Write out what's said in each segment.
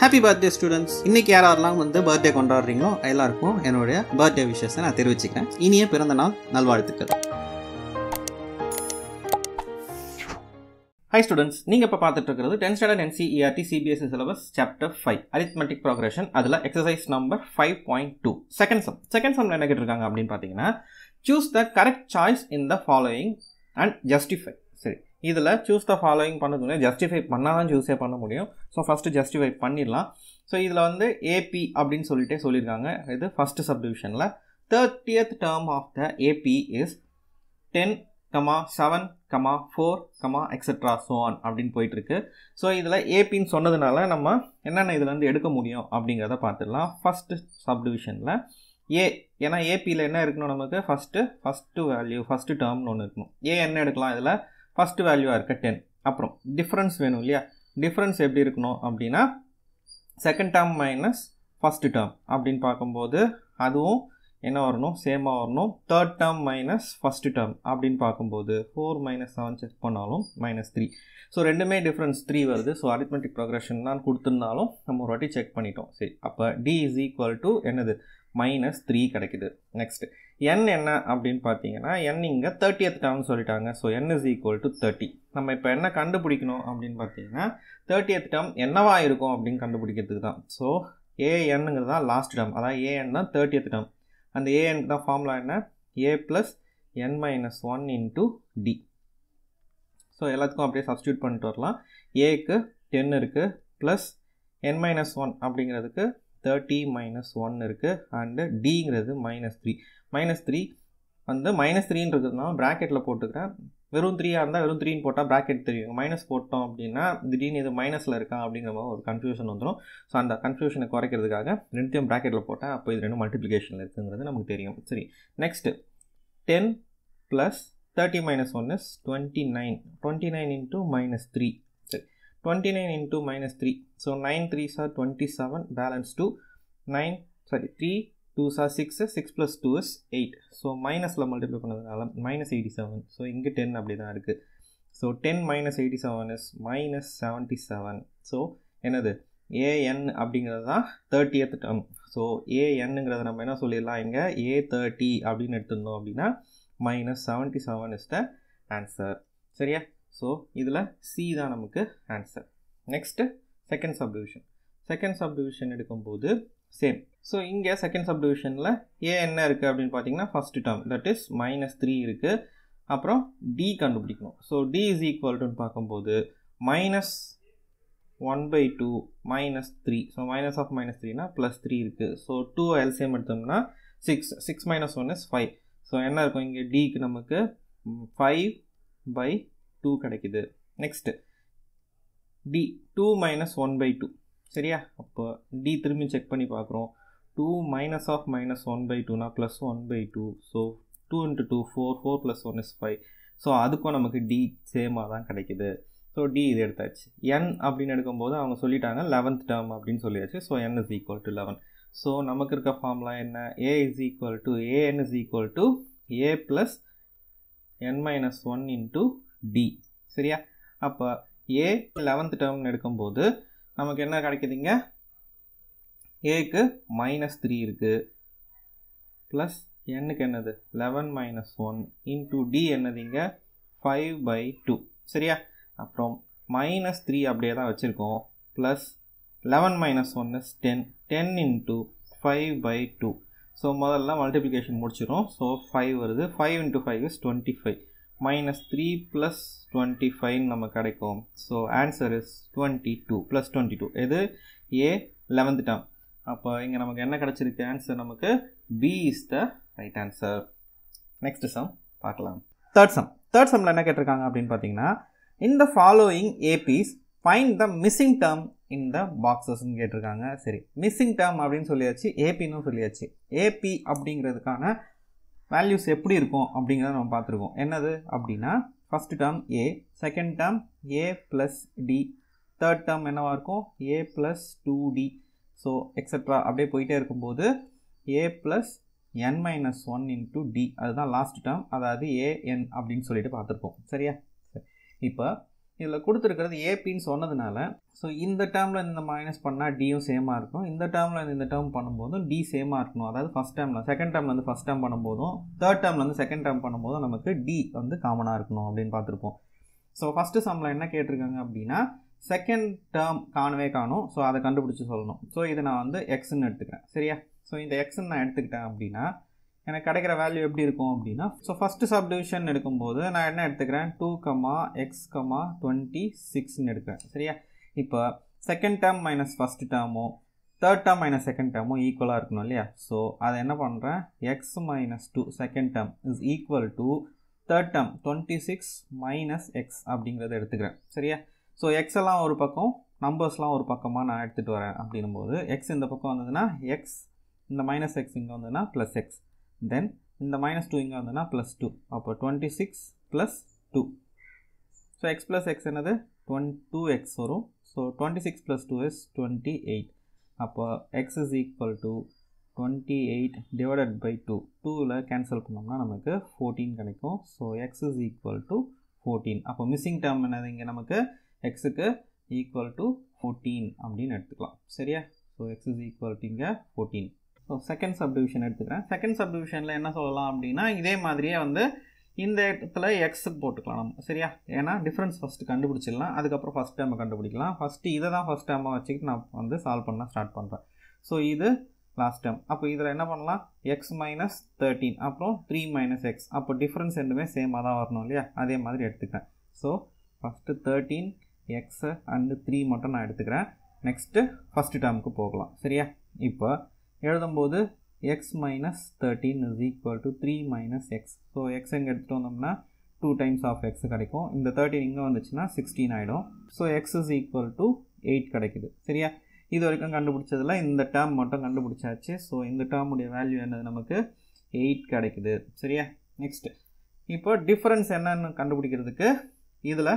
Happy birthday students இன்னைக்கு யாரெல்லாம் வந்து பர்த்டே கொண்டாடுறீங்களோ எல்லாருக்கும் என்னுடைய பர்த்டே விஷயஸை நான் தெரிவிச்சுக்கிறேன். இனிய பிறந்த நாள் நல்வாழ்த்துக்கள். ஹை ஸ்டூடெண்ட்ஸ் நீங்கள் இப்போ பார்த்துட்டு இருக்கிறது tenth standard NCERT CBSE syllabus chapter five arithmetic progression அதில் exercise number five point two second sum second சம்ல என்ன கேட்டிருக்காங்க அப்படின்னு பார்த்தீங்கன்னா choose the correct choice in the following and justify இதில் சூஸ் த ஃபாலோயிங் பண்ணதுனே ஜஸ்டிஃபை பண்ணால் தான் சூஸே பண்ண முடியும். ஸோ ஃபஸ்ட்டு ஜஸ்டிஃபை பண்ணிடலாம். ஸோ இதில் வந்து ஏபி அப்படின்னு சொல்லிட்டே சொல்லியிருக்காங்க. இது first சப்டிவிஷனில் thirtieth term of the AP is ten comma seven comma four comma extra so on அப்படின்னு போயிட்டுருக்கு. ஸோ இதில் ஏபின்னு சொன்னதுனால நம்ம என்னென்ன இதுலேருந்து எடுக்க முடியும் அப்படிங்கிறத பார்த்துடலாம். ஃபஸ்ட்டு சப்டிவிஷனில் ஏ ஏன்னா ஏபியில் என்ன இருக்கணும் நமக்கு? ஃபஸ்ட்டு ஃபஸ்ட்டு வேல்யூ ஃபஸ்ட்டு டேர்ம்னு ஒன்று இருக்கணும். ஏ என்ன எடுக்கலாம் இதில்? ஃபஸ்ட்டு வேல்யூவாக இருக்க டென் அப்புறம் டிஃப்ரென்ஸ் வேணும் இல்லையா? டிஃப்ரென்ஸ் எப்படி இருக்கணும் அப்படின்னா second term minus first term அப்படின்னு பார்க்கும்போது அதுவும் என்ன வரணும்? சேமாக வரணும். Third term minus first term அப்படின்னு பார்க்கும்போது ஃபோர் மைனஸ் செவன் செக் பண்ணாலும் மைனஸ் த்ரீ ஸோ ரெண்டுமே டிஃப்ரென்ஸ் த்ரீ வருது. ஸோ அரித்மெட்டிக் ப்ரொக்ரஷன் தான் கொடுத்துருந்தாலும் நம்ம ஒரு வாட்டி செக் பண்ணிட்டோம். சரி அப்போ டி இஸ் ஈக்குவல் டு என்னது? மைனஸ் த்ரீ கிடைக்குது. நெக்ஸ்ட் என் என்ன அப்படின்னு பார்த்தீங்கன்னா என் இங்கே தேர்ட்டியத் டேர்ம்னு சொல்லிட்டாங்க. So N is equal to thirty நம்ம இப்போ என்ன கண்டுபிடிக்கணும் அப்படின்னு பார்த்தீங்கன்னா தேர்ட்டியத் டேர்ம் என்னவா இருக்கும் அப்படின்னு கண்டுபிடிக்கிறதுக்கு தான். ஸோ ஏஎன்னுங்கிறது தான் லாஸ்ட் டேர்ம் அதாவது ஏஎன் தான் தேர்ட்டியத் டேர்ம் அந்த ஏஎனுக்கு தான் ஃபார்முலா என்ன? A plus N minus one into D so எல்லாத்துக்கும் அப்படியே சப்ஸ்டியூட் பண்ணிட்டு வரலாம். ஏக்கு டென் இருக்குது ப்ளஸ் என் மைனஸ் ஒன் அப்படிங்கிறதுக்கு தேர்ட்டி மைனஸ் ஒன் இருக்குது அண்டு டிங்கிறது மைனஸ் த்ரீ மைனஸ் த்ரீ வந்து மைனஸ் த்ரீன்றதுனால ப்ராக்கெட்டில் போட்டுக்கிறேன். வெறும் த்ரீயாக இருந்தால் வெறும் த்ரீன்னு போட்டால் ப்ராக்கெட் தெரியும். மைனஸ் போட்டோம் அப்படின்னா திடீர்னு இது மைனஸில் இருக்கா அப்படிங்கிற மாதிரி ஒரு கன்ஃபியூஷன் வந்துடும் ஸோ அந்த கன்ஃபியூஷனை குறைக்கிறதுக்காக ரெண்டுத்தையும் ப்ராக்கெட்டில் போட்டால் அப்போ இது ரெண்டும் மல்டிப்ளிகேஷனில் இருக்குங்கிறது நமக்கு தெரியும். சரி next ten plus thirty minus one is twenty nine twenty nine into minus three சரி twenty nine into minus three so nine three sir twenty seven balance two nine sorry three two sir six six plus two is eight so மைனஸில் multiply பண்ணதுனால minus eighty seven so இங்கே ten அப்படி தான் இருக்குது so ten minus eighty seven is minus seventy seven so என்னது AN அப்படிங்கிறது தான் thirtieth term so ஏஎன்னுங்கிறத நம்ம என்ன சொல்லிடலாம் இங்கே? ஏ தேர்ட்டி அப்படின்னு எடுத்திருந்தோம் அப்படின்னா minus seventy seven is the answer சரியா? ஸோ இதில் சி தான் நமக்கு answer next second subdivision second subdivision எடுக்கும்போது சேம் ஸோ இங்கே செகண்ட் சப்டிவிஷனில் ஏ என்ன இருக்குது அப்படின்னு பார்த்தீங்கன்னா first term that is minus three இருக்குது அப்புறம் டி கண்டுபிடிக்கணும். ஸோ டி இஸ் ஈக்குவல்டுன்னு பார்க்கும்போது minus one by two minus three so minus of minus த்ரீனா plus three இருக்குது ஸோ டூ எல்சிஎம் எடுத்தோம்னா six six minus one is five so என்ன இருக்கும்? இங்கே டிக்கு நமக்கு ஃபைவ் பை டூ கிடைக்குது. Next D two minus one by two சரியா? அப்போ டி திரும்பி செக் பண்ணி பார்க்குறோம். Two minus of minus one by டூனா plus one by two so two into two four four plus one is five so அதுக்கும் நமக்கு D சேமாக தான் கிடைக்குது. ஸோ டி இது எடுத்தாச்சு. என் அப்படின்னு எடுக்கும்போது அவங்க சொல்லிட்டாங்க லெவன்த் டேர்ம் அப்படின்னு சொல்லியாச்சு. So N is equal to eleven so நமக்கு இருக்க ஃபார்ம்லாம் என்ன? A is equal to A N is equal to A plus N minus one into D சரியா? அப்போ ஏ லெவன்த் டேர்ம்னு எடுக்கும்போது நமக்கு என்ன கிடைக்குதுங்க? ஏக்கு மைனஸ் த்ரீ இருக்குது ப்ளஸ் என்னுக்கு என்னது? Eleven minus one into d என்னதுங்க ஃபைவ் பை டூ சரியா? அப்புறம் மைனஸ் த்ரீ அப்படியே தான் வச்சுருக்கோம். Plus eleven minus one is ten ten into five by two so முதல்ல மல்டிப்ளிகேஷன் முடிச்சிடும் ஸோ ஃபைவ் வருது. Five into five is twenty five minus three plus twenty ஃபைவ்னு நம்ம கிடைக்கும். So answer is twenty two plus twenty two இது ஏ eleventh term அப்போ இங்கே நமக்கு என்ன கிடச்சிருக்கு? ஆன்சர் நமக்கு b is the right answer next sum பார்க்கலாம். தேர்ட் சம் தேர்ட் சம்மில் என்ன கேட்டிருக்காங்க அப்படின்னு பார்த்தீங்கன்னா இந்த following APs find the missing term in the பாக்ஸஸ்ன்னு கேட்டிருக்காங்க. சரி மிஸ்ஸிங் டேர்ம் அப்படின்னு சொல்லியாச்சு ஏபின்னு சொல்லியாச்சு. ஏபி அப்படிங்கிறதுக்கான வேல்யூஸ் எப்படி இருக்கும் அப்படிங்கிறத நம்ம பார்த்துருக்கோம். என்னது அப்படின்னா first term a second term a plus d third term என்னவாக இருக்கும்? A plus two d so extra அப்படியே போயிட்டே இருக்கும்போது a plus n minus one into d அதுதான் லாஸ்ட் டேர்ம் அதாவது ஏஎன் அப்படின்னு சொல்லிட்டு பார்த்துருப்போம். சரியா? சரி. இப்போ இதில் கொடுத்துருக்கிறது ஏபின்னு சொன்னதுனால ஸோ இந்த டேர்மில் இந்த மைனஸ் பண்ணால் டியும் சேமாக இருக்கும். இந்த டேர்மில் இந்த டேர்ம் பண்ணும்போதும் டி சேமாக இருக்கணும். அதாவது ஃபஸ்ட் டேர்மில் செகண்ட் டேர்மில் வந்து ஃபஸ்ட் டேர்ம் பண்ணும்போதும் தேர்ட் டேர்மில் வந்து செகண்ட் டேர்ம் பண்ணும்போதும் நமக்கு டி வந்து காமனாக இருக்கணும் அப்படின்னு பார்த்துருப்போம். ஸோ ஃபஸ்ட்டு சம்மில் என்ன கேட்டிருக்காங்க அப்படின்னா செகண்ட் டேர்ம் காணவே காணும். ஸோ அதை கண்டுபிடிச்சி சொல்லணும். ஸோ இதை நான் வந்து எக்ஸ்ன்னு எடுத்துக்கிறேன். சரியா? ஸோ இந்த எக்ஸ்ன்னு நான் எடுத்துக்கிட்டேன் அப்படின்னா எனக்கு கிடைக்கிற வேல்யூ எப்படி இருக்கும் அப்படின்னா ஸோ ஃபஸ்ட்டு சப் டிவிஷன் எடுக்கும்போது நான் என்ன எடுத்துக்கிறேன்? Two comma x comma twenty சிக்ஸ்னு எடுக்கிறேன். சரியா? இப்போ செகண்ட் டேர்ம் மைனஸ் ஃபஸ்ட் டேர்மும் தேர்ட் டேர்ம் மைனஸ் செகண்ட் டேர்மும் ஈக்குவலாக இருக்கணும் இல்லையா? ஸோ அதை என்ன பண்ணுறேன் x minus two second term is equal to third term twenty six minus x அப்படிங்கிறத எடுத்துக்கிறேன். சரியா? ஸோ எக்ஸ் எல்லாம் ஒரு பக்கம் நம்பர்ஸ்லாம் ஒரு பக்கமாக நான் எடுத்துகிட்டு வரேன் அப்படின்னும் போது எக்ஸ் இந்த பக்கம் வந்ததுன்னா எக்ஸ் இந்த மைனஸ் எக்ஸ் இங்கே வந்ததுன்னா ப்ளஸ் எக்ஸ் தென் இந்த மைனஸ் டூ இங்கே வந்ததுன்னா ப்ளஸ் டூ அப்போ twenty six plus two so x plus x என்னது? டுவென் டூ எக்ஸ் வரும். So twenty six plus two is twenty eight அப்போ x is equal to twenty eight divided by two டூவில் cancel பண்ணோம்னா நமக்கு ஃபோர்டீன் கிடைக்கும். So x is equal to fourteen அப்போ missing term என்னது இங்கே நமக்கு? எக்ஸுக்கு ஈக்குவல் டு ஃபோர்டீன் அப்படின்னு எடுத்துக்கலாம். சரியா? So x is equal to இங்கே ஃபோர்டீன் ஸோ செகண்ட் சப்டிவிஷன் எடுத்துக்கிறேன். செகண்ட் சப்டிவிஷனில் என்ன சொல்லலாம் அப்படின்னா இதே மாதிரியே வந்து இந்த இடத்துல எக்ஸுக்கு போட்டுக்கலாம் நம்ம. சரியா? ஏன்னா டிஃப்ரென்ஸ் ஃபஸ்ட்டு கண்டுபிடிச்சிடலாம். அதுக்கப்புறம் ஃபஸ்ட் டைமை கண்டுபிடிக்கலாம். ஃபஸ்ட்டு இதை தான் ஃபஸ்ட் டைமாக வச்சுக்கிட்டு நான் வந்து சால்வ் பண்ண ஸ்டார்ட் பண்ணுறேன் ஸோ இது லாஸ்ட் டைம் அப்போ இதில் என்ன பண்ணலாம்? எக்ஸ் மைனஸ் தேர்ட்டீன் அப்புறம் த்ரீ மைனஸ் எக்ஸ் அப்போ டிஃப்ரென்ஸ் ரெண்டுமே சேமாக தான் வரணும் இல்லையா? அதே மாதிரி எடுத்துக்கிறேன். So first thirteen x and three மட்டும் நான் எடுத்துக்கிறேன். நெக்ஸ்ட்டு ஃபஸ்ட்டு டேர்முக்கு போகலாம். சரியா? இப்போ எழுதும்போது x minus thirteen is equal to three minus x so x எங்கே எடுத்துகிட்டு வந்தோம்னா டூ டைம்ஸ் ஆஃப் எக்ஸ் கிடைக்கும். இந்த தேர்ட்டின் இங்கே வந்துச்சுன்னா சிக்ஸ்டீன் ஆகிடும் so x is equal to eight கிடைக்குது. சரியா? இது வரைக்கும் கண்டுபிடிச்சதில் இந்த டேர்ம் மட்டும் கண்டுபிடிச்சாச்சு. ஸோ இந்த டேர்முடைய வேல்யூ என்னது நமக்கு? எயிட் கிடைக்குது. சரியா? நெக்ஸ்ட்டு இப்போ டிஃப்ரென்ஸ் என்னன்னு கண்டுபிடிக்கிறதுக்கு இதில்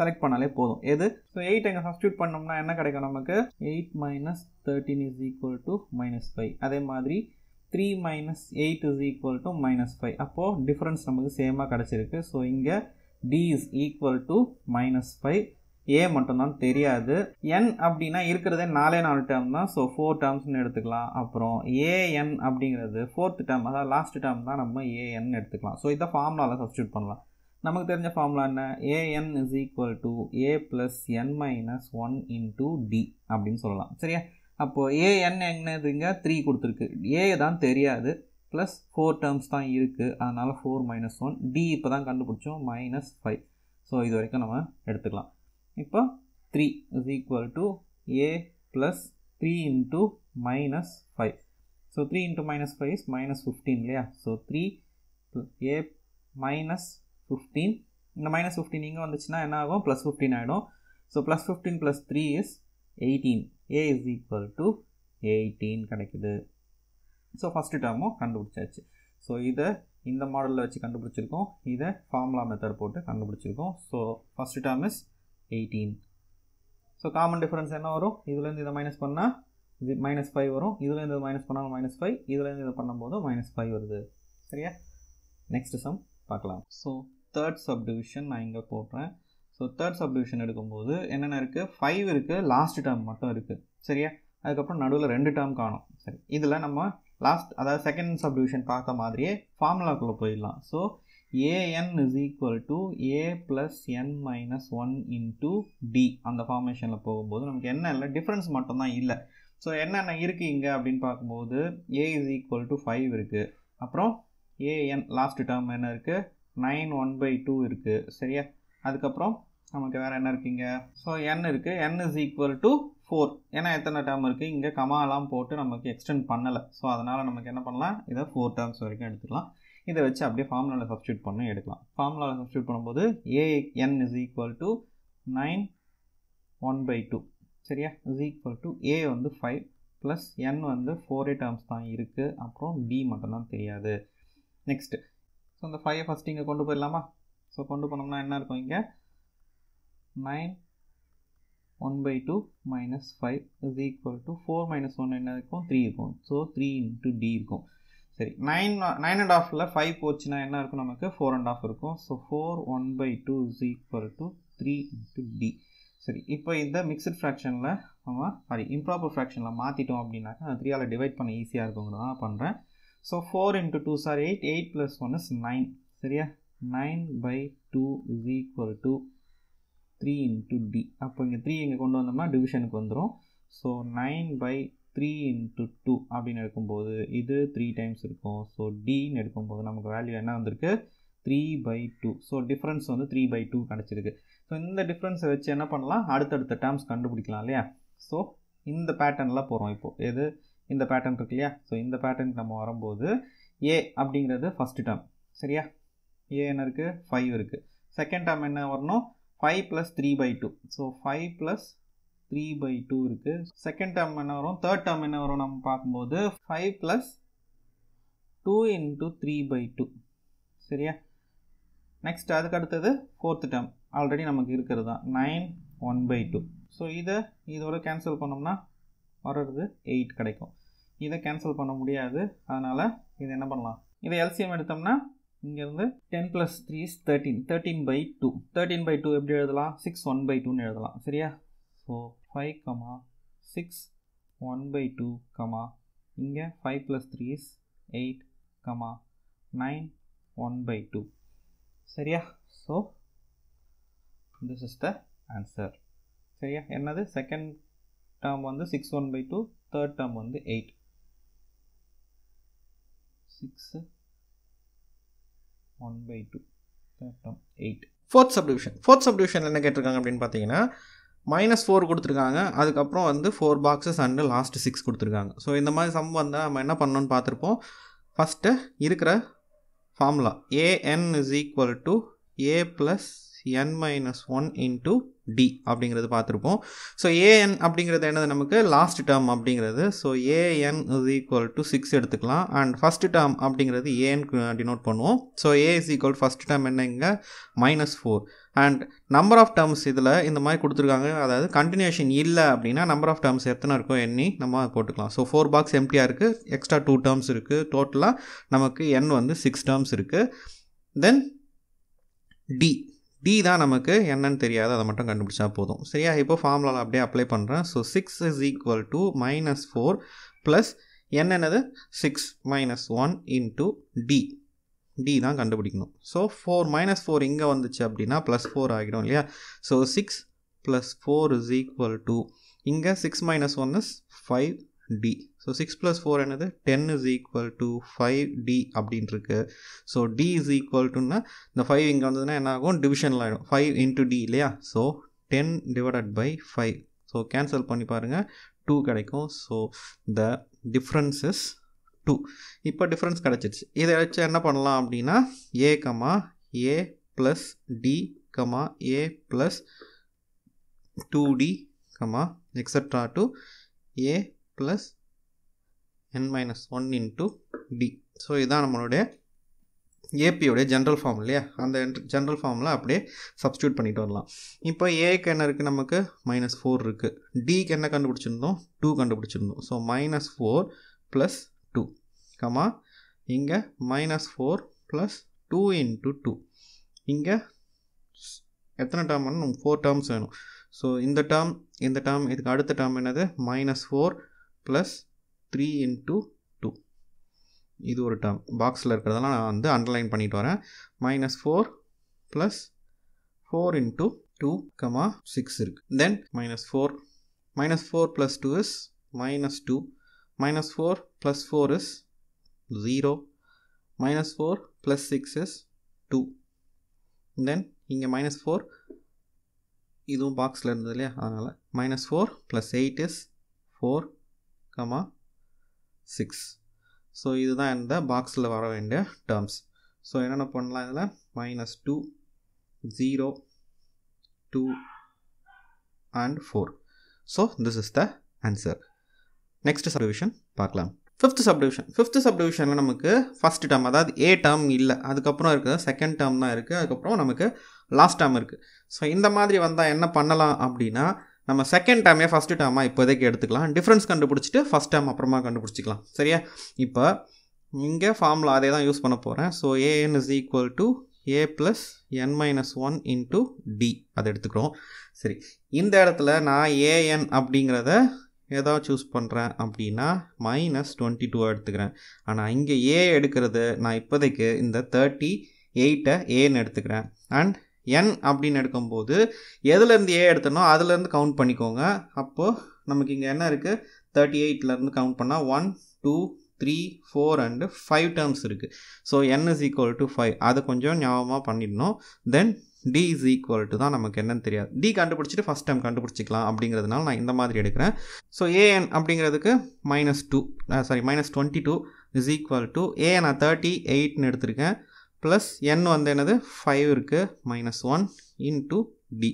செலக்ட் பண்ணாலே போதும். எது? ஸோ எயிட் எங்கே சப்ஸ்டியூட் பண்ணோம்னா என்ன கிடைக்கும் நமக்கு? Eight minus thirteen is equal to minus five அதே மாதிரி three minus eight is equal to minus five அப்போது டிஃப்ரென்ஸ் நமக்கு சேமாக கிடச்சிருக்கு. ஸோ இங்கே d is equal to minus five a மட்டும்தான் தெரியாது. என் அப்படின்னா இருக்கிறதே நாலே நாலு டேர்ம் தான். ஸோ ஃபோர் டேர்ம்ஸ்னு எடுத்துக்கலாம். அப்புறம் ஏஎன் அப்படிங்கிறது ஃபோர்த் டேர்ம் அதாவது லாஸ்ட் டேர்ம் தான் நம்ம ஏஎன் எடுத்துக்கலாம். ஸோ இதை ஃபார்முலாவில் சப்ஸ்டியூட் பண்ணலாம். நமக்கு தெரிஞ்ச ஃபார்முலா என்ன? A n is equal to a plus n minus one into d அப்படின்னு சொல்லலாம். சரியா? அப்போது ஏஎன் என்னதுங்க? த்ரீ கொடுத்துருக்கு. ஏ தான் தெரியாது. ப்ளஸ் ஃபோர் டேர்ம்ஸ் தான் இருக்குது அதனால் ஃபோர் மைனஸ் ஒன் டி இப்போ தான் கண்டுபிடிச்சோம். மைனஸ் ஃபைவ் ஸோ இது வரைக்கும் நம்ம எடுத்துக்கலாம். இப்போ three is equal to a plus three into minus five so three into minus five is minus fifteen இல்லையா? So three a minus fifteen இந்த மைனஸ் ஃபிஃப்டீன் இங்கே வந்துச்சுன்னா என்ன ஆகும்? ப்ளஸ் ஃபிஃப்டீன் ஆகிடும் so plus fifteen plus three is eighteen a is equal to eighteen கிடைக்குது. So first டேர்மும் கண்டுபிடிச்சாச்சு. ஸோ இதை இந்த மாடலில் வச்சு கண்டுபிடிச்சிருக்கோம். இதை ஃபார்முலா மெத்தட் போட்டு கண்டுபிடிச்சிருக்கோம். So first term is eighteen so common difference என்ன வரும்? இதுலேருந்து இதை மைனஸ் பண்ணால் இது மைனஸ் ஃபைவ் வரும். இதுலேருந்து இதை மைனஸ் பண்ணாலும் மைனஸ் ஃபைவ் இதுலேருந்து இதை பண்ணும்போது மைனஸ் ஃபைவ் வருது. சரியா? நெக்ஸ்ட் சம் பார்க்கலாம். ஸோ தேர்ட் சப் நான் இங்கே போடுறேன். ஸோ தேர்ட் சப் எடுக்கும்போது என்னென்ன இருக்குது ஃபைவ் இருக்குது லாஸ்ட் டேர்ம் மட்டும் இருக்குது சரியா? அதுக்கப்புறம் நடுவில் ரெண்டு டேர்ம் காணும். சரி. இதில் நம்ம லாஸ்ட் அதாவது செகண்ட் சப்டிவிஷன் பார்த்த மாதிரியே ஃபார்முலாக்குள்ளே போயிடலாம். So a n is equal to a plus n minus one into d அந்த ஃபார்மேஷனில் போகும்போது நமக்கு என்ன இல்லை? டிஃப்ரென்ஸ் மட்டும்தான் இல்லை. ஸோ என்னென்ன இருக்குது இங்கே அப்படின்னு பார்க்கும்போது a is equal to five இருக்குது அப்புறம் ஏஎன் லாஸ்ட் டேர்ம் என்ன இருக்குது நைன் ஒன் பை டூ இருக்குது சரியா? அதுக்கப்புறம் நமக்கு வேறு என்ன இருக்குங்க? ஸோ என் இருக்குது n is equal to four ஏன்னா எத்தனை டேர்ம் இருக்குது இங்கே கமாலாம் போட்டு நமக்கு எக்ஸ்டெண்ட் பண்ணலை. ஸோ அதனால் நமக்கு என்ன பண்ணலாம்? இதை ஃபோர் டேர்ம்ஸ் வரைக்கும் எடுத்துக்கலாம். இதை வச்சு அப்படியே ஃபார்முலாவில் சப்ஸ்டியூட் பண்ணி எடுக்கலாம். ஃபார்முலாவில் சப்ஸ்டியூட் பண்ணும்போது a n is equal to nine one by two சரியா? இஸ் ஈக்குவல் டு ஏ வந்து ஃபைவ் ப்ளஸ் என் வந்து ஃபோரே டேர்ம்ஸ் தான் இருக்குது அப்புறம் டி மட்டும்தான் தெரியாது. நெக்ஸ்ட்டு ஸோ இந்த ஃபைவை ஃபஸ்ட் இங்கே கொண்டு போயிடலாமா? ஸோ கொண்டு போனோம்னா என்ன இருக்கும் இங்கே? Nine one by two minus five is equal to four minus one என்ன இருக்கும்? த்ரீ இருக்கும். ஸோ த்ரீ இன்ட்டு டி இருக்கும். சரி நைன் நைன் அண்ட் ஆஃபில் ஃபைவ் போச்சுன்னா என்ன இருக்கும் நமக்கு? ஃபோர் அண்ட் ஆஃப் இருக்கும். So four one by two is equal to three into d சரி இப்போ இந்த மிக்சட் ஃப்ராக்ஷனில் நம்ம சாரி இம்ப்ராப்பர் ஃப்ராக்ஷனில் மாற்றிட்டோம் அப்படின்னாக்கா அந்த த்ரீயால் டிவைட் பண்ண ஈஸியாக இருக்குங்கிறதான் பண்ணுறேன் so four into two sir eight eight plus one is nine சரியா? Nine by two is equal to three into d அப்போ இங்கே த்ரீ இங்கே கொண்டு வந்தோம்னா டிவிஷனுக்கு வந்துடும் so nine by three into two அப்படின்னு எடுக்கும்போது இது த்ரீ டைம்ஸ் இருக்கும். ஸோ டின்னு எடுக்கும்போது நமக்கு வேல்யூ என்ன வந்திருக்கு? Three by two so difference வந்து த்ரீ பை டூ கிடச்சிருக்கு. ஸோ இந்த டிஃப்ரென்ஸை வச்சு என்ன பண்ணலாம்? அடுத்தடுத்த டேர்ம்ஸ் கண்டுபிடிக்கலாம் இல்லையா? ஸோ இந்த பேட்டர்னில் போகிறோம் இப்போது எது? இந்த பேட்டர்ன் இருக்கு இல்லையா? ஸோ இந்த பேட்டர்னுக்கு நம்ம வரும்போது ஏ அப்படிங்கிறது ஃபஸ்ட்டு டேர்ம் சரியா? ஏ என்ன இருக்குது ஃபைவ் இருக்குது செகண்ட் டேர்ம் என்ன வரணும்? Five plus three by two so five plus three by two இருக்குது செகண்ட் டேர்ம் என்ன வரும்? தேர்ட் டேர்ம் என்ன வரும்? நம்ம பார்க்கும்போது five plus two into three by two சரியா? நெக்ஸ்ட் அதுக்கு அடுத்தது ஃபோர்த்து டேர்ம் ஆல்ரெடி நமக்கு இருக்கிறது தான். Nine one by two so இதை இதோட கேன்சல் பண்ணோம்னா வர்றது எயிட் கிடைக்கும். இதை கேன்சல் பண்ண முடியாது. அதனால் இது என்ன பண்ணலாம்? இதை எல்சிஎம் எடுத்தோம்னா இங்கேருந்து ten plus three is thirteen thirteen by two thirteen by two எப்படி எழுதலாம்? சிக்ஸ் ஒன் பை டூன்னு எழுதலாம். சரியா? So five comma six one by two comma இங்கே five plus three is eight comma nine one by two சரியா? So this is the answer சரியா? என்னது? Second term வந்து six one by two third term வந்து eight six one by two third eight fourth subdivision fourth subdivision என்ன கேட்டிருக்காங்க அப்படின்னு பார்த்தீங்கன்னா minus four கொடுத்துருக்காங்க. அதுக்கப்புறம் வந்து four boxes and last six கொடுத்துருக்காங்க. ஸோ இந்த மாதிரி சம் வந்தால் நம்ம என்ன பண்ணோன்னு பார்த்துருப்போம். ஃபஸ்ட்டு இருக்கிற formula a n is equal to a plus n minus one into d அப்படிங்கிறது பார்த்துருப்போம். ஸோ ஏஎன் அப்படிங்கிறது என்னது நமக்கு? லாஸ்ட் டேர்ம் அப்படிங்கிறது. So a n is equal to six எடுத்துக்கலாம். அண்ட் ஃபஸ்ட் டேர்ம் அப்படிங்கிறது ஏஎன் டினோட் பண்ணுவோம். So a is equal first term என்னங்க minus four and number of terms இதில் இந்த மாதிரி கொடுத்துருக்காங்க. அதாவது கண்டினியூஷன் இல்லை அப்படின்னா நம்பர் ஆஃப் டேர்ம்ஸ் எத்தனை இருக்கோ எண்ணி நம்ம போட்டுக்கலாம். ஸோ ஃபோர் பாக்ஸ் எம்டியாக இருக்குது எக்ஸ்ட்ரா டூ டேர்ம்ஸ் இருக்குது டோட்டலாக நமக்கு என் வந்து சிக்ஸ் டேர்ம்ஸ் இருக்குது தென் டி டி தான் நமக்கு என்னன்னு தெரியாது அதை மட்டும் கண்டுபிடிச்சா போதும். சரியா? இப்போ ஃபார்முலாவில் அப்படியே அப்ளை பண்ணுறேன் so six is equal to minus four plus என்னென்னது six minus one into d d தான் கண்டுபிடிக்கணும். ஸோ ஃபோர் மைனஸ் ஃபோர் இங்கே வந்துச்சு அப்படின்னா ப்ளஸ் ஃபோர் ஆகிடும் இல்லையா? So six plus four is equal to இங்கே six minus one is five d so six plus four என்னது? Ten is equal to five d அப்படின்ட்டுருக்கு so D is equal டுன்னா இந்த five இங்கே வந்ததுன்னா என்ன ஆகும்? டிவிஷனில் ஆகிடும் ஃபைவ் இன்ட்டு டி இல்லையா? So ten divided by five so cancel பண்ணி பாருங்கள் டூ கிடைக்கும். ஸோ த டிஃப்ரென்ஸ் டூ இப்போ டிஃப்ரென்ஸ் கிடச்சிருச்சு. இதை வச்சு என்ன பண்ணலாம் அப்படின்னா a comma a plus d comma a plus two d comma extra to a plus n minus one into d so இதுதான் நம்மளுடைய ஏபியோடைய ஜென்ரல் ஃபார்ம் இல்லையா? அந்த ஜென்ரல் ஃபார்மில் அப்படியே சப்ஸ்டியூட் பண்ணிட்டு வரலாம். இப்போ ஏக்கு என்ன இருக்குது நமக்கு? மைனஸ் ஃபோர் இருக்குது டிக்கு என்ன கண்டுபிடிச்சிருந்தோம்? Two கண்டுபிடிச்சிருந்தோம். So minus four plus two comma இங்கே minus four plus two into two இங்கே எத்தனை டேர்ம் வேணும்? ஃபோர் டேர்ம்ஸ் வேணும். ஸோ இந்த டேர்ம் இந்த டேர்ம் இதுக்கு அடுத்த டேர்ம் என்னது? Minus four plus three into two இது ஒரு டேர்ம் பாக்ஸில் இருக்கிறதெல்லாம் நான் வந்து அண்டர்லைன் பண்ணிட்டு வரேன். Minus four plus four into two comma six இருக்குது then minus four minus four plus two is minus two minus four plus four is zero minus four plus six is two then இங்கே minus four இதுவும் பாக்ஸில் இருந்தது இல்லையா? அதனால் minus four plus eight is four comma six so இதுதான் இந்த பாக்ஸில் வர வேண்டிய டேர்ம்ஸ் ஸோ என்னென்ன பண்ணலாம் இதில்? Minus two zero two and four so this is the answer next subdivision பார்க்கலாம். ஃபிஃப்த் சப்டிவிஷன் ஃபிஃப்த் சப்டிவிஷனில் நமக்கு ஃபஸ்ட் டேர்ம் அதாவது ஏ டேர்ம் இல்லை. அதுக்கப்புறம் இருக்குது செகண்ட் டேர்ம் தான் இருக்குது அதுக்கப்புறம் நமக்கு லாஸ்ட் டேர்ம் இருக்குது ஸோ இந்த மாதிரி வந்தால் என்ன பண்ணலாம் அப்படின்னா நம்ம செகண்ட் டேர்மே ஃபஸ்ட்டு டேர்மாக இப்போதைக்கு எடுத்துக்கலாம். டிஃப்ரென்ஸ் கண்டுபிடிச்சிட்டு ஃபஸ்ட் டேர்ம் அப்புறமா கண்டுபிடிச்சிக்கலாம். சரியா? இப்போ இங்கே ஃபார்முலா அதே தான் யூஸ் பண்ண போகிறேன் so a n is equal to a plus n minus one into d அதை எடுத்துக்கிறோம். சரி. இந்த இடத்துல நான் ஏஎன் அப்படிங்கிறத ஏதோ சூஸ் பண்ணுறேன் அப்படின்னா மைனஸ் டுவெண்ட்டி டூ எடுத்துக்கிறேன். ஆனால் இங்கே ஏ எடுக்கிறது நான் இப்போதைக்கு இந்த தேர்ட்டி எயிட்டை ஏன்னு எடுத்துக்கிறேன். அண்ட் என் அப்படின்னு எடுக்கும்போது எதுலேருந்து ஏ எடுத்தனோ அதுலேருந்து கவுண்ட் பண்ணிக்கோங்க. அப்போது நமக்கு இங்கே என்ன இருக்குது தேர்ட்டி எயிட்லேருந்து கவுண்ட் பண்ணால் one two three four and five terms இருக்குது so n is equal to five அதை கொஞ்சம் ஞாபகமாக பண்ணிடணும். Then d is equal to தான் நமக்கு என்னன்னு தெரியாது. டி கண்டுபிடிச்சிட்டு ஃபஸ்ட் டைம் கண்டுபிடிச்சிக்கலாம் அப்படிங்கிறதுனால நான் இந்த மாதிரி எடுக்கிறேன். ஸோ ஏஎன் அப்படிங்கிறதுக்கு minus two sorry minus twenty two is equal to a நான் தேர்ட்டி எயிட்னு எடுத்திருக்கேன். ப்ளஸ் என் வந்து என்னது? ஃபைவ் இருக்குது minus one into d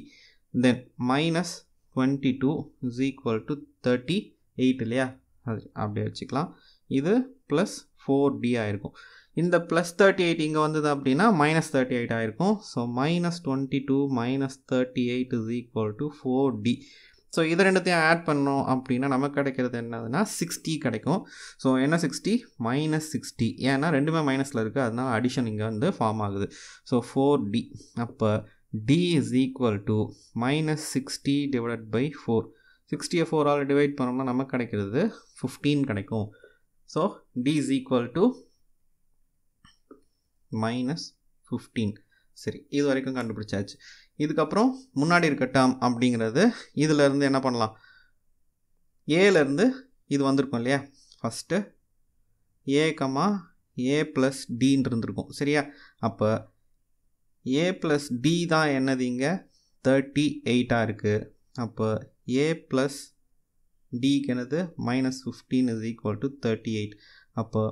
then minus twenty two is equal to thirty eight இல்லையா? அது அப்படியே வச்சுக்கலாம். இது ப்ளஸ் ஃபோர் டி ஆகிருக்கும் இந்த ப்ளஸ் தேர்ட்டி எயிட் இங்கே வந்தது அப்படின்னா மைனஸ் தேர்ட்டி எயிட் ஆகிருக்கும் so minus twenty two minus thirty eight is equal to four t so இது ரெண்டுத்தையும் ஆட் பண்ணோம் அப்படின்னா நமக்கு கிடைக்கிறது என்னதுன்னா சிக்ஸ்டி கிடைக்கும். ஸோ என்ன சிக்ஸ்டி மைனஸ் சிக்ஸ்டி ஏன்னா ரெண்டுமே மைனஸில் இருக்குது அதனால் அடிஷன் இங்கே வந்து ஃபார்ம் ஆகுது. ஸோ ஃபோர் டி அப்போ t is equal to minus sixty divide by four சிக்ஸ்டியை ஃபோரால் டிவைட் பண்ணோம்னா நமக்கு கிடைக்கிறது ஃபிஃப்டீன் கிடைக்கும். So t is equal to minus fifteen சரி இது வரைக்கும் கண்டுபிடிச்சாச்சு. இதுக்கப்புறம் முன்னாடி இருக்க டேர்ம் அப்படிங்கிறது இதிலேருந்து என்ன பண்ணலாம்? ஏலேருந்து இது வந்திருக்கும் இல்லையா? First a comma a plus டின்னு இருந்திருக்கும். சரியா? அப்போ ஏ ப்ளஸ் டி தான் என்னது இங்கே? தேர்ட்டி எயிட்டாக இருக்குது அப்போ ஏ ப்ளஸ் டிக்கு என்னது? Minus fifteen is equal to thirty eight அப்போ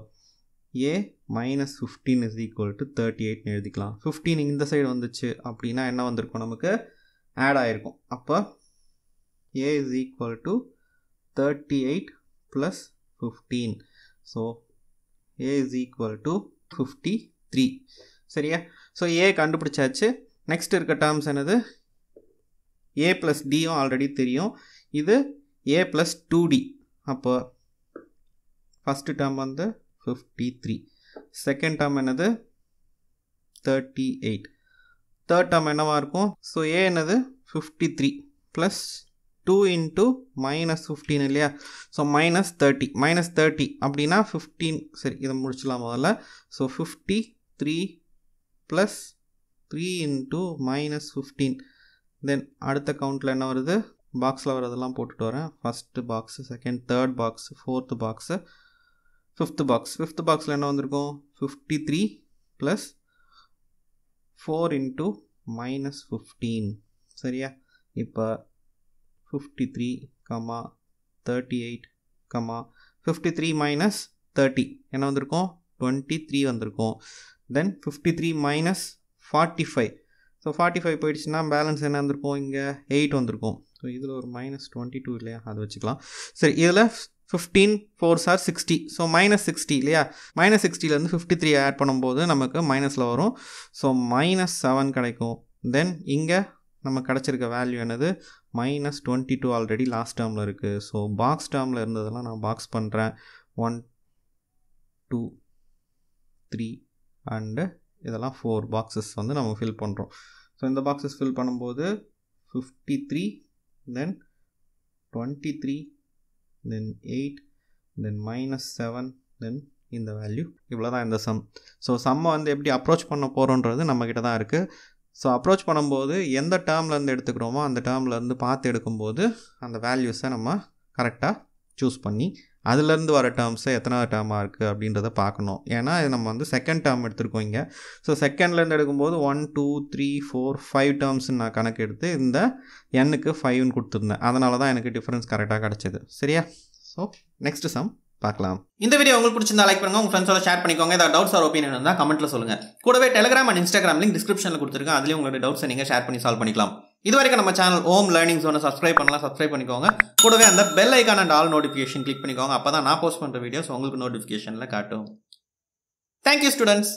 a minus fifteen is equal to thirty எயிட்னு எழுதிக்கலாம். ஃபிஃப்டீன் இந்த சைடு வந்துச்சு அப்படின்னா என்ன வந்திருக்கும்? நமக்கு ஆட் ஆகிருக்கும் அப்போ a is equal to thirty eight plus fifteen so a is equal to fifty three சரியா? ஸோ ஏ கண்டுபிடிச்சாச்சு. நெக்ஸ்ட் இருக்க டேர்ம்ஸ் என்னது? ஏ ப்ளஸ் டியும் ஆல்ரெடி தெரியும். இது ஏ ப்ளஸ் டூ டி அப்போ ஃபஸ்ட்டு டேர்ம் வந்து ஃபிஃப்டி த்ரீ செகண்ட் டேர்ம் என்னது? தேர்ட்டி எயிட் தேர்ட் டேர்ம் என்னவாக இருக்கும்? ஸோ ஏ என்னது? Fifty three plus two into minus fifteen இல்லையா? So minus thirty minus thirty அப்படின்னா ஃபிஃப்டீன் சரி இதை முடிச்சலாம் முதல்ல. So fifty three plus three into minus fifteen then அடுத்த கவுண்டில் என்ன வருது? பாக்ஸில் வரதெல்லாம் போட்டுட்டு வரேன். First box second third box fourth box fifth box fifth பாக்ஸில் என்ன வந்திருக்கும்? Fifty three plus four into minus fifteen சரியா? இப்போ fifty three comma thirty eight comma fifty three minus thirty என்ன வந்திருக்கும்? டுவெண்ட்டி த்ரீ வந்திருக்கும். Then fifty three minus forty five so forty five போயிடுச்சுன்னா balance என்ன வந்திருக்கும்? இங்கே எயிட் வந்திருக்கும். ஸோ இதில் ஒரு மைனஸ் டுவெண்ட்டி டூ இல்லையா? அது வச்சுக்கலாம். சரி இதில் fifteen four sir sixty so minus sixty இல்லையா? மைனஸ் சிக்ஸ்டிலேருந்து ஃபிஃப்டி த்ரீ ஆட் பண்ணும்போது நமக்கு மைனஸில் வரும். ஸோ மைனஸ் செவன் கிடைக்கும். தென் இங்கே நம்ம கிடச்சிருக்க வேல்யூ என்னது? Minus twenty two already last டேர்மில் இருக்குது ஸோ பாக்ஸ் டேர்மில் இருந்ததெல்லாம் நான் பாக்ஸ் பண்ணுறேன் ஒன் டூ த்ரீ அண்டு இதெல்லாம் ஃபோர் பாக்ஸஸ் வந்து நம்ம ஃபில் பண்ணுறோம் ஸோ இந்த பாக்ஸஸ் ஃபில் பண்ணும்போது fifty three then twenty three then eight then minus seven then இந்த வேல்யூ இவ்வளோ தான் இந்த சம் ஸோ சம்மை வந்து எப்படி அப்ரோச் பண்ண போகிறோன்றது நம்மக்கிட்ட தான் இருக்குது ஸோ அப்ரோச் பண்ணும்போது எந்த டேர்ம்லேருந்து எடுத்துக்கிறோமோ அந்த டேர்ம்லேருந்து பார்த்து எடுக்கும்போது அந்த வேல்யூஸை நம்ம கரெக்டாக சூஸ் பண்ணி அதுலேருந்து வர டேர்ம்ஸை எத்தனாவது டேர்மாக இருக்குது அப்படின்றத பார்க்கணும். ஏன்னா இது நம்ம வந்து செகண்ட் டேர்ம் எடுத்திருக்கோம் இங்கே. ஸோ செகண்ட்லேருந்து எடுக்கும்போது one two three four five டேர்ம்ஸ்னு நான் கணக்கு எடுத்து இந்த எண்ணுக்கு ஃபைவ்னு கொடுத்துருந்தேன். அதனால தான் எனக்கு டிஃப்ரென்ஸ் கரெக்டாக கிடச்சிது. சரியா? ஸோ நெக்ஸ்ட் சம் பார்க்கலாம். இந்த வீடியோ உங்களுக்கு பிடிச்சிருந்தா லைக் பண்ணுங்க. உங்க ஃப்ரெண்ட்ஸோட ஷேர் பண்ணிக்கோங்க. ஏதாவது டவுட்ஸ் ஆர் ஒப்பீனியன் இருந்தால் கமெண்ட்ல சொல்லுங்க. கூடவே டெலிகிராம் அண்ட் இன்ஸ்டாகிராம் லிங்க் டிஸ்கிரிப்ஷனில் கொடுத்துருக்கேன். அதுலேயும் உங்களோட டவுட்ஸை நீங்கள் ஷேர் பண்ணி சால்வ் பண்ணிக்கலாம். இது வரைக்கும் நம்ம சேனல் ஓம் லேர்னிங் ஜோனை சப்ஸ்கிரைப் பண்ணலாம் சப்ஸ்கிரைப் பண்ணிக்கோங்க. கூடவே அந்த bell icon and all notification click பண்ணிக்கோங்க. அப்போ தான் நான் போஸ்ட் பண்ணுற வீடியோஸ் உங்களுக்கு நோட்டிஃபிகேஷனில் காட்டும். Thank you students